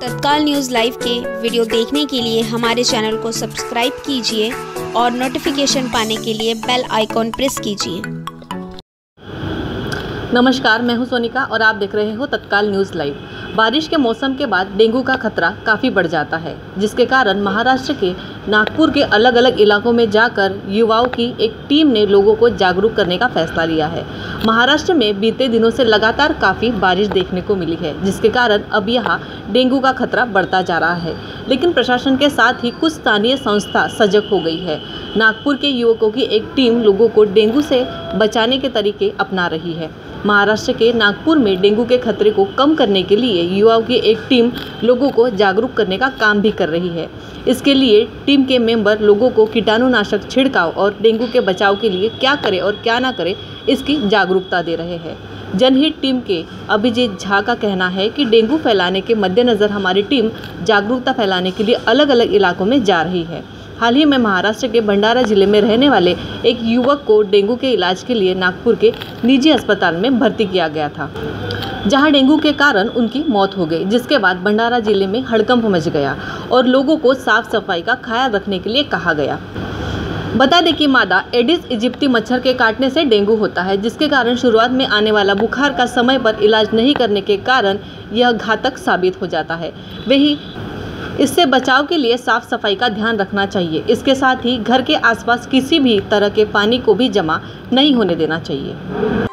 तत्काल news live के video देखने के लिए हमारे चैनल को सब्सक्राइब कीजिए और नोटिफिकेशन पाने के लिए बेल आइकॉन प्रेस कीजिए। नमस्कार, मैं हूँ सोनिका और आप देख रहे हो तत्काल न्यूज़ लाइव। बारिश के मौसम के बाद डेंगू का खतरा काफ़ी बढ़ जाता है, जिसके कारण महाराष्ट्र के नागपुर के अलग अलग इलाकों में जाकर युवाओं की एक टीम ने लोगों को जागरूक करने का फैसला लिया है। महाराष्ट्र में बीते दिनों से लगातार काफ़ी बारिश देखने को मिली है, जिसके कारण अब यहाँ डेंगू का खतरा बढ़ता जा रहा है। लेकिन प्रशासन के साथ ही कुछ स्थानीय संस्था सजग हो गई है। नागपुर के युवकों की एक टीम लोगों को डेंगू से बचाने के तरीके अपना रही है। महाराष्ट्र के नागपुर में डेंगू के खतरे को कम करने के लिए युवाओं की एक टीम लोगों को जागरूक करने का काम भी कर रही है। इसके लिए टीम के मेंबर लोगों को कीटाणुनाशक छिड़काव और डेंगू के बचाव के लिए क्या करें और क्या ना करें, इसकी जागरूकता दे रहे हैं। जनहित टीम के अभिजीत झा का कहना है कि डेंगू फैलाने के मद्देनज़र हमारी टीम जागरूकता फैलाने के लिए अलग अलग इलाकों में जा रही है। हाल ही में महाराष्ट्र के भंडारा ज़िले में रहने वाले एक युवक को डेंगू के इलाज के लिए नागपुर के निजी अस्पताल में भर्ती किया गया था, जहाँ डेंगू के कारण उनकी मौत हो गई, जिसके बाद भंडारा ज़िले में हड़कंप मच गया और लोगों को साफ़ सफ़ाई का ख्याल रखने के लिए कहा गया। बता दें कि मादा एडिस इजिप्टी मच्छर के काटने से डेंगू होता है, जिसके कारण शुरुआत में आने वाला बुखार का समय पर इलाज नहीं करने के कारण यह घातक साबित हो जाता है। वही इससे बचाव के लिए साफ़ सफ़ाई का ध्यान रखना चाहिए। इसके साथ ही घर के आसपास किसी भी तरह के पानी को भी जमा नहीं होने देना चाहिए।